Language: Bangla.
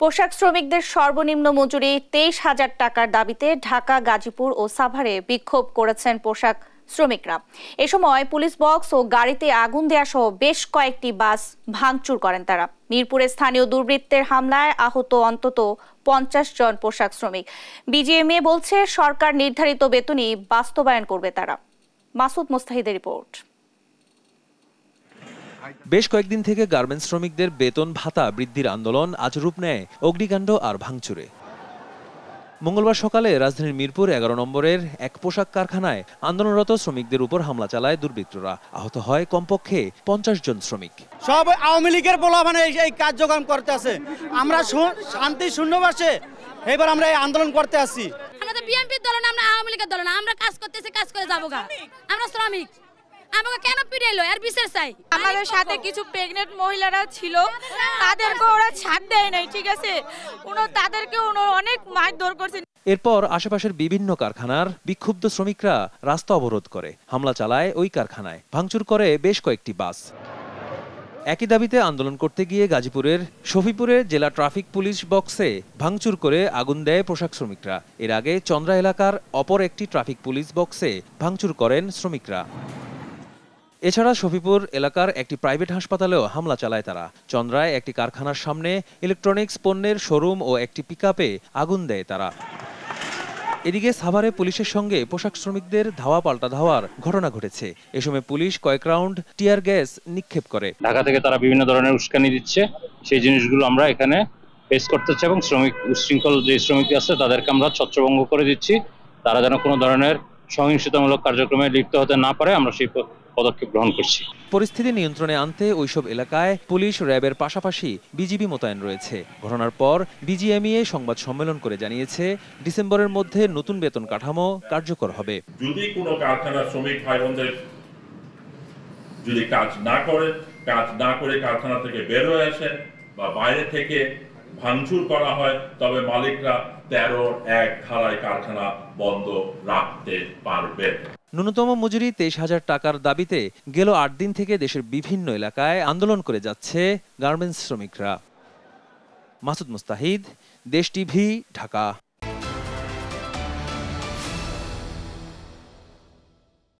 পোশাক শ্রমিকদের সর্বনিম্ন মজুরি তেইশ হাজার টাকার দাবিতে ঢাকা, গাজীপুর ও সাভারে বিক্ষোভ করেছেন পোশাক শ্রমিকরা। এ সময় পুলিশ বক্স ও গাড়িতে আগুন দেওয়া সহ বেশ কয়েকটি বাস ভাঙচুর করেন তারা। মিরপুরে স্থানীয় দুর্বৃত্তের হামলায় আহত অন্তত পঞ্চাশ জন পোশাক শ্রমিক। বিজিএমএ বলছে, সরকার নির্ধারিত বেতনই বাস্তবায়ন করবে তারা। মাসুদ মোস্তাহিদের রিপোর্ট। বেশ কয়েকদিন থেকে গার্মেন্টস শ্রমিকদের বেতন ভাতা বৃদ্ধির আন্দোলন আজ রূপ নেয় অগ্নিকাণ্ড আর ভাঙচুরে। মঙ্গলবার সকালে রাজধানীর মিরপুর এগারো নম্বরের এক পোশাক কারখানায় আন্দোলনরত শ্রমিকদের উপর হামলা চালায় দুর্বৃত্তরা। আহত হয় কমপক্ষে পঞ্চাশ জন শ্রমিক। সব আওয়ামী লীগের বলা মানে এই- কার্যক্রম করতে আছে। আমরা শান্তি শূন্যবাসে এবার আমরা এই আন্দোলন করতে আসি আমরা তো বিএনপির দল না আমরা আওয়ামী লীগের দল না। আমরা কাজ করতেছি কাজ করে যাব আমরা শ্রমিক। আমাকে কেন পিটাইলো এর বিশেষ চাই আমাদের সাথে কিছু প্রেগনেন্ট মহিলারা ছিল তাদেরকে ওরা ছাড় দেয় নাই ঠিক আছে? উনো তাদেরকে উনো অনেক মারধর করছে। এরপর আশেপাশের বিভিন্ন কারখানার বিক্ষুব্ধ শ্রমিকরা রাস্তা অবরোধ করে। হামলা চালায় ওই কারখানায়। ভাঙচুর করে বেশ কয়েকটি বাস। একই দাবিতে আন্দোলন করতে গিয়ে গাজীপুরের শফিপুরের জেলা ট্রাফিক পুলিশ বক্সে ভাঙচুর করে আগুন দেয় পোশাক শ্রমিকরা। এর আগে চন্দ্রা এলাকার অপর একটি ট্রাফিক পুলিশ বক্সে ভাঙচুর করেন শ্রমিকরা। এছাড়া শফিপুর এলাকার একটি প্রাইভেট হাসপাতালেও হামলা চালায় তারা। চন্দ্রায় একটি কারখানার সামনে ইলেকট্রনিক্স পণ্যের শোরুম ও একটি পিকআপে আগুন দেয় তারা। এদিকে সাভারে পুলিশের সঙ্গে পোশাক শ্রমিকদের ধাওয়া পাল্টা ধাওয়ার ঘটনা ঘটেছে। এ সময় পুলিশ কয়েক রাউন্ড টিয়ার গ্যাস নিক্ষেপ করে। ঢাকা থেকে তারা বিভিন্ন ধরনের উস্কানি দিচ্ছে। সেই জিনিসগুলো আমরা এখানে ফেস করতেছি এবং শ্রমিক উশৃঙ্খল যে শ্রমিক আছে তাদেরকে আমরা ছত্রভঙ্গ করে দিচ্ছি। তারা যেন কোনো ধরনের সহিংসতামূলক কার্যক্রমে লিপ্ত হতে না পারে, আমরা সেই পদক্ষেপ গ্রহণ করছি। পরিস্থিতি নিয়ন্ত্রণে আনতে ওইসব এলাকায় পুলিশ র্যাবের পাশাপাশি বিজিবি মোতায়েন রয়েছে। ঘটনার পর বিজিএমইএ সংবাদ সম্মেলন করে জানিয়েছে ডিসেম্বরের মধ্যে নতুন বেতন কাঠামো কার্যকর হবে। যদি কোনো কারখানার শ্রমিক ভাই বোনদের যদি কাজ না করে কাজ না করে কারখানা থেকে বের হয়ে আসে বা বাইরে থেকে ভাঙচুর করা হয়, তবে মালিকরা তেরো এক ধারায় কারখানা বন্ধ রাখতে পারবে। ন্যূনতম মজুরি তেইশ হাজার টাকার দাবিতে গেল আট দিন থেকে দেশের বিভিন্ন এলাকায় আন্দোলন করে যাচ্ছে গার্মেন্টস শ্রমিকরা। মাসুদ মুস্তাহিদ, দেশ টিভি, ঢাকা।